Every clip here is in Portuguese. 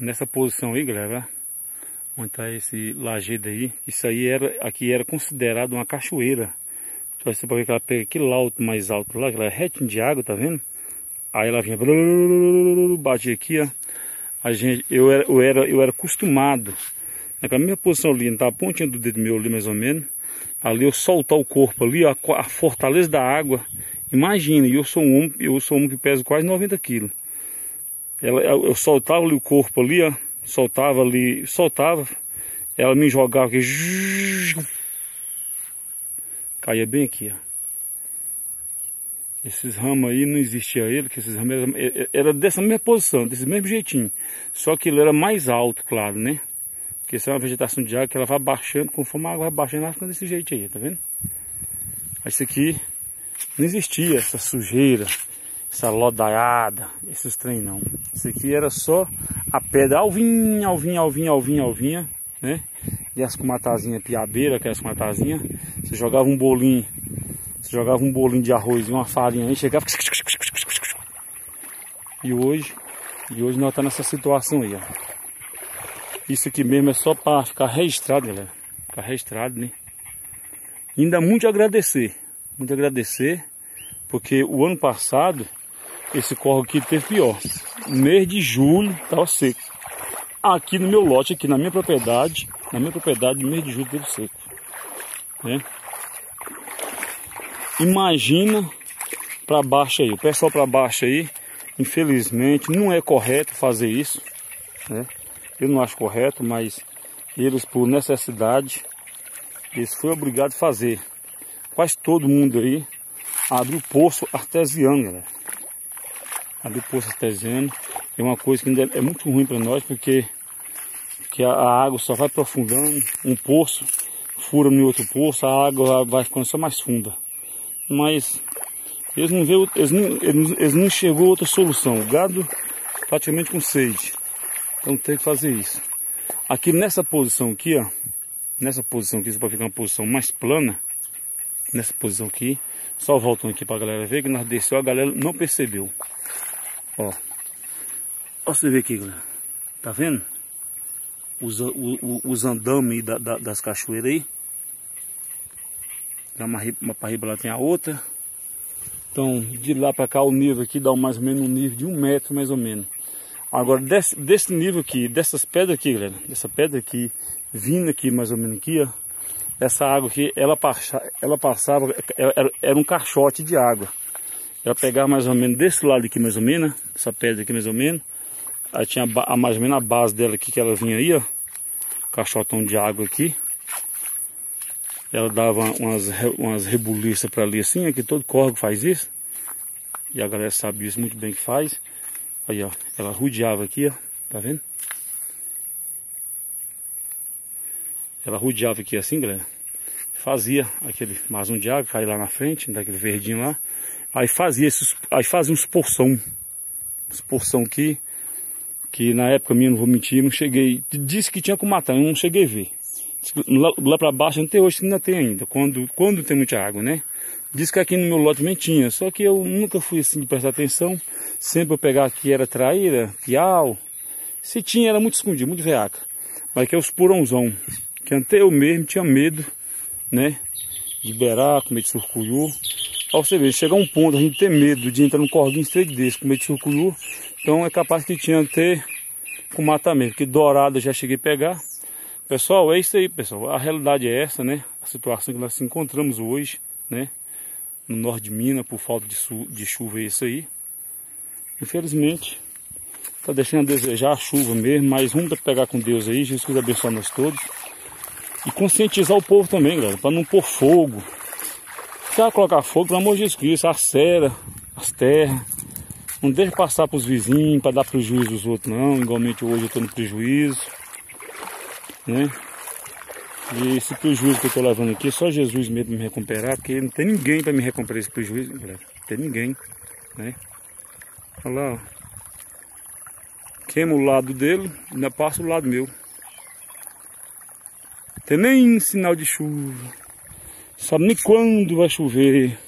nessa posição aí, galera, onde esse lajedo aí, isso aí era, aqui era considerado uma cachoeira. Você pode ver que ela pega aquele alto mais alto lá, aquela retinha de água, tá vendo? Aí ela vinha, batia aqui, ó. A gente, eu era, eu era, eu era acostumado, naquela mesma posição ali, tá a pontinha do dedo meu ali mais ou menos, ali eu soltar o corpo ali, ó, a fortaleza da água, imagina, eu sou um homem, eu sou um que pesa quase 90 quilos. Ela, eu soltava ali o corpo ali, ó, soltava ali, soltava, ela me jogava aqui, caía bem aqui, ó. Esses ramos aí não existia ele, que esses ramos era, era dessa mesma posição, desse mesmo jeitinho. Só que ele era mais alto, claro, né? Porque isso é uma vegetação de água que ela vai baixando, conforme a água vai baixando, ela fica desse jeito aí, tá vendo? Isso aqui não existia, essa sujeira, essa lodaiada, esses trem não. Isso aqui era só a pedra alvinha, alvinha, alvinha, alvinha, alvinha, né? E as comatazinhas piabeira, aquelas comatazinhas. Você jogava um bolinho, você jogava um bolinho de arroz e uma farinha aí, chegava... E hoje, e hoje nós tá nessa situação aí, ó. Isso aqui mesmo é só para ficar registrado, galera. Ficar registrado, né? ainda muito agradecer, muito agradecer, porque o ano passado esse corro aqui teve pior. Mês de julho estava seco. Aqui no meu lote, aqui na minha propriedade, na minha propriedade, mês de julho teve seco. Né? Imagina para baixo aí, o pessoal para baixo aí, infelizmente não é correto fazer isso, né? Eu não acho correto, mas eles por necessidade, eles foram obrigados a fazer. Quase todo mundo aí abriu poço artesiano, galera ali poço artesiano. É uma coisa que ainda é muito ruim para nós, porque, porque a, água só vai aprofundando, um poço fura no outro poço, a água vai ficando só mais funda. Mas eles não, vê, eles não, eles, não enxergou outra solução. O gado praticamente com sede. Então tem que fazer isso. Aqui nessa posição aqui, ó, nessa posição aqui, para ficar uma posição mais plana, nessa posição aqui, só voltando aqui para a galera ver que nós desceu, a galera não percebeu. Ó. Ó você ver aqui, galera. Tá vendo? Os, o, os andames da, da, das cachoeiras aí. Tem uma, uma parriba lá tem a outra. Então, de lá para cá o nível aqui dá mais ou menos um nível de um metro mais ou menos. Agora, desse, desse nível aqui, dessas pedras aqui, galera, dessa pedra aqui, vindo aqui mais ou menos aqui, ó, essa água aqui, ela, passa, ela passava, era, era um caixote de água. Ela pegava mais ou menos desse lado aqui, mais ou menos, essa pedra aqui mais ou menos. Aí tinha a, mais ou menos a base dela aqui, que ela vinha aí, ó. Caixotão de água aqui. Ela dava umas, umas rebuliças para ali assim, aqui todo córrego faz isso. E a galera sabe isso muito bem que faz. Aí, ó, ela rodeava aqui, ó, tá vendo? Ela rodeava aqui assim, galera. Fazia aquele mazão de água, cair lá na frente, daquele verdinho lá. Aí fazia esses, aí fazia uns porção. Uns porção que, que na época minha, não vou mentir, não cheguei. Disse que tinha como matar, eu não cheguei a ver. Lá, lá para baixo, até hoje ainda tem ainda, quando, quando tem muita água, né? Diz que aqui no meu lote também tinha, só que eu nunca fui assim de prestar atenção. Sempre eu pegar aqui era traíra, piau. Se tinha, era muito escondido, muito veaca. Mas que é os porãozão. Que até eu mesmo tinha medo, né? De berar, comer de surcuiú. Ó, você vê, chegar um ponto a gente ter medo de entrar num corguinho estreito desse, com medo de sucuru, então é capaz que tinha ter com matamento, porque dourado já cheguei a pegar. Pessoal, é isso aí, pessoal. A realidade é essa, né? A situação que nós encontramos hoje, né? No norte de Minas, por falta de, de chuva, é isso aí. Infelizmente, tá deixando a desejar a chuva mesmo, mas vamos pegar com Deus aí, Jesus abençoe nós todos. E conscientizar o povo também, galera, para não pôr fogo, se ela colocar fogo, pelo amor de Jesus Cristo, a cera, as terras. Não deixe passar para os vizinhos para dar prejuízo aos outros não. Igualmente hoje eu estou no prejuízo. Né? E esse prejuízo que eu estou levando aqui, só Jesus mesmo me recuperar, porque não tem ninguém para me recuperar esse prejuízo, galera. Não tem ninguém. Né? Olha lá, ó. Queima o lado dele, ainda passa o lado meu. Tem nem sinal de chuva. Sabe nem quando vai chover.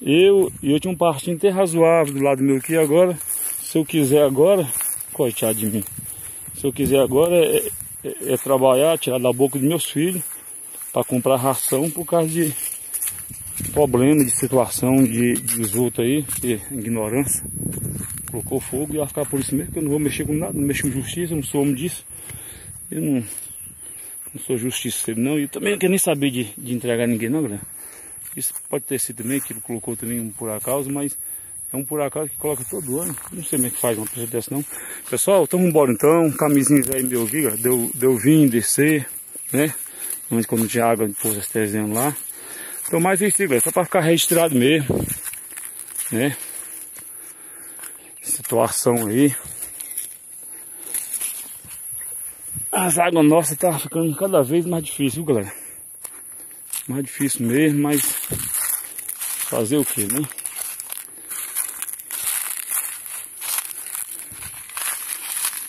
Eu, eu tinha um partinho até razoável do lado meu aqui agora. Se eu quiser agora, coitado de mim. Se eu quiser agora é, é, é trabalhar, tirar da boca dos meus filhos para comprar ração por causa de problema, de situação de, de aí, que ignorância. Colocou fogo e vai ficar por isso mesmo, que eu não vou mexer com nada, não mexo com justiça, não sou homem disso. Eu não, não sou justiceiro não, e também não quero nem saber de, de entregar ninguém não, galera. Isso pode ter sido também, que ele colocou também um por acaso, mas é um por acaso que coloca todo ano. Não sei como é que faz uma pessoa dessa não. Pessoal, estamos embora então. Camisinha velho meu ó. Deu, deu vir, descer, né? Onde quando tinha água, depois as trezendo lá. Então mais isso, galera. Só para ficar registrado mesmo. Né? Situação aí. As águas nossas tá ficando cada vez mais difícil, viu, galera? Mais difícil mesmo, mas fazer o que, né?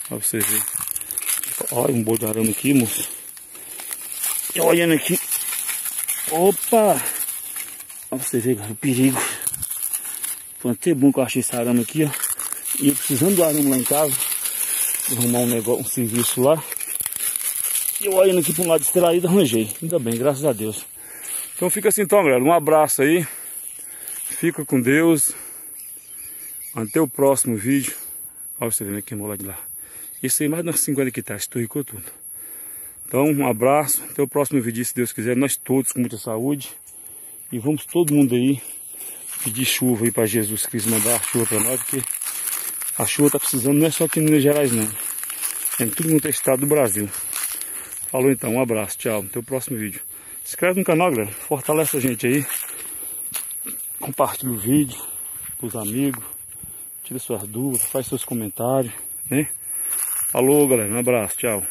Pra você ver. Olha um boi de arame aqui, moço. E olhando aqui. Opa! Pra você ver, o perigo. Foi até bom que eu achei esse arame aqui, ó. E eu precisando do arame lá em casa. Arrumar um negócio, um serviço lá. E eu olhando aqui para um lado distraído, arranjei. Ainda bem, graças a Deus. Então fica assim então, galera. Um abraço aí. Fica com Deus. Até o próximo vídeo. Olha você vendo aqui no lado de lá. Isso aí mais de 50 hectares, esturricou tudo. Então, um abraço. Até o próximo vídeo, se Deus quiser. Nós todos com muita saúde. E vamos todo mundo aí pedir chuva aí para Jesus Cristo mandar a chuva para nós, porque a chuva tá precisando, não é só aqui em Minas Gerais não. É em tudo quanto é estado do Brasil. Falou então, um abraço, tchau. Até o próximo vídeo. Se inscreve no canal, galera. Fortalece a gente aí. Compartilha o vídeo pros amigos. Tira suas dúvidas, faz seus comentários, né? Falou, galera. Um abraço, tchau.